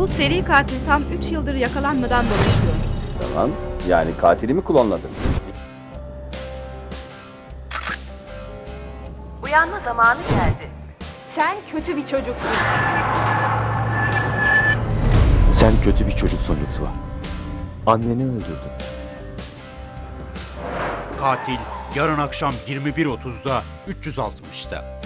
Bu Seri katil tam 3 yıldır yakalanmadan dolaşıyor. Tamam. Yani katili mi klonladın. Uyanma zamanı geldi. Sen kötü bir çocuksun. Sen kötü bir çocuksun Rıtzva. Anneni öldürdün. Katil yarın akşam 21.30'da 360'da.